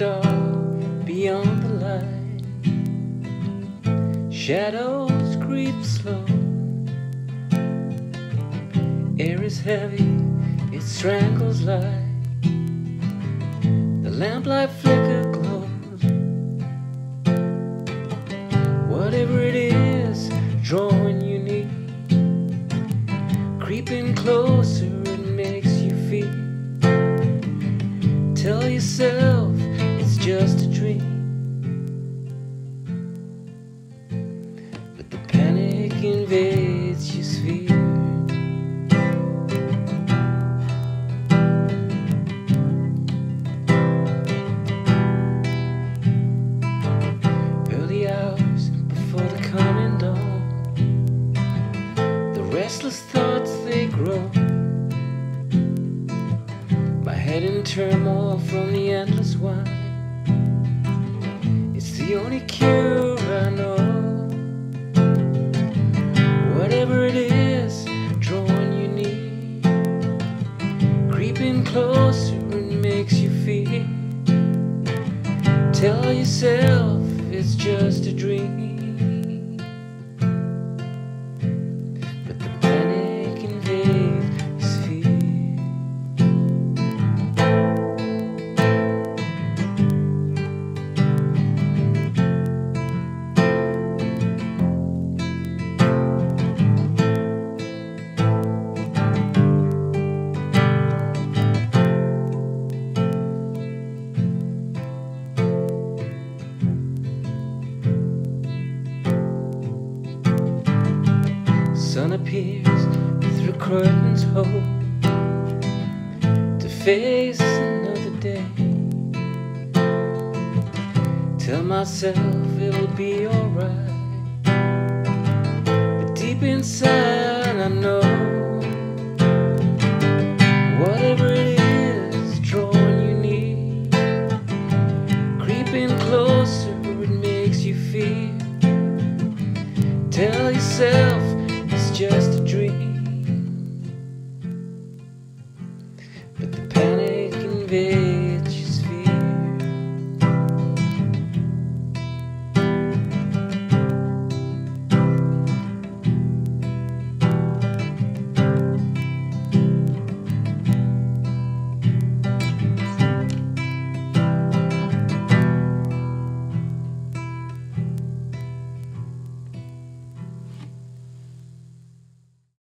star beyond the light. Shadows creep slow. Air is heavy, it strangles light. The lamplight flicker glows. Whatever it is, drawing you near, creeping closer, it makes you feel. Tell yourself just a dream. But the panic invades your sphere. Early hours before the coming dawn, the restless thoughts they grow. My head in turmoil from the endless wine. The only cure I know. Whatever it is, drawing you near, creeping closer, it makes you feel. Tell yourself it's just a dream. Sun appears through curtains hole to face another day. Tell myself it'll be alright, but deep inside I know whatever it is drawing you near, creeping closer, it makes you feel. Tell yourself viver.